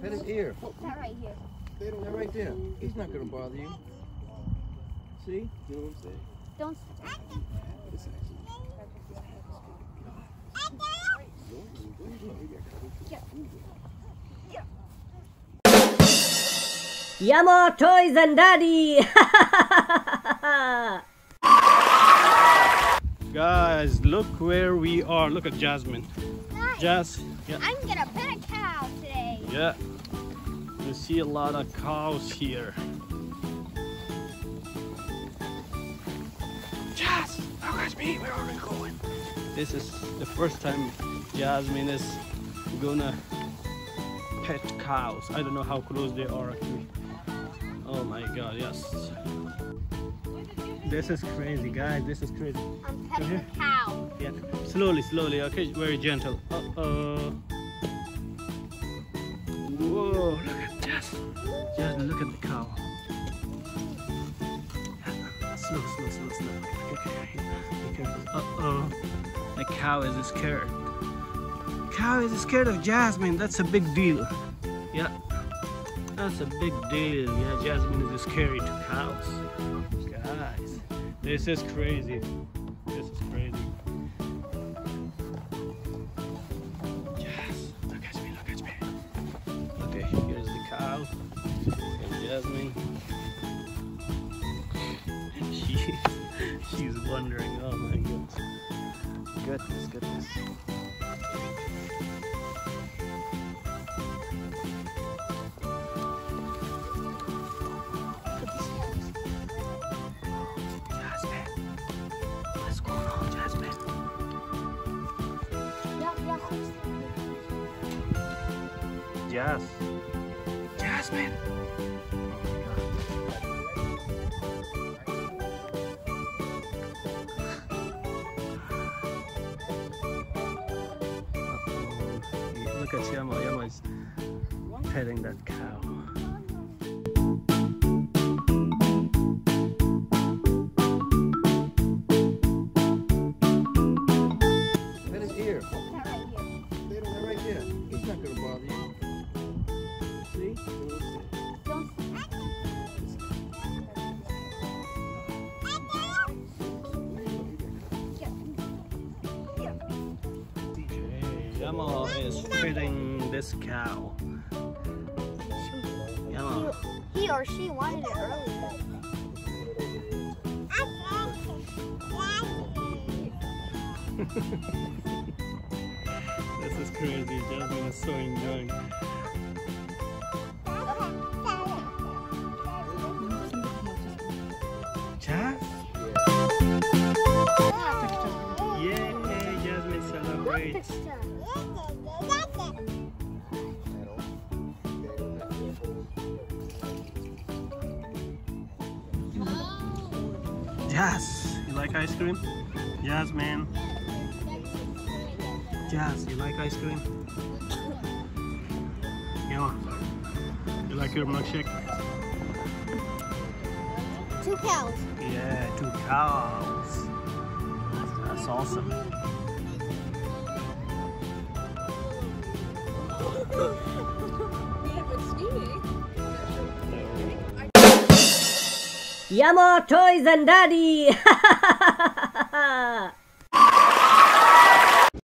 Pet his ear. That right here. That right there. He's not gonna bother you. See? You know what I'm saying? Don't. It's Yama Toys and Daddy! Guys, look where we are. Look at Jasmine. Jas, yeah, I'm gonna pet a cow today. yeah. You see a lot of cows here. Jas, look at me. Where are we going? This is the first time Jasmine is gonna pet cows. I don't know how close they are actually. Oh my god, yes. This is crazy, guys. This is crazy. I'm petting a cow. Yeah, slowly, slowly. Okay, very gentle. Uh oh. Jess, look at the cow. Slow, slow, slow, slow. Okay. Uh oh. The cow is scared. Cow is scared of Jasmine. That's a big deal. Yeah. That's a big deal. Yeah, Jasmine is scary to cows. Guys, this is crazy. Jasmine. She, she's wondering, oh my goodness. Goodness, goodness. Jasmine. What's going on, Jasmine? Yes, Jasmine? Look at Yama. Yama is petting that cow. Okay, Yama is feeding this cow. Yama. He or she wanted it earlier. This is crazy. Jasmine is so enjoying. Celebrates. Jas, you like ice cream? Jasmine. Jas, you like ice cream? Yeah. You like your milkshake? Two cows. Yeah, two cows. That's, that's awesome. Yama Toys and Daddy!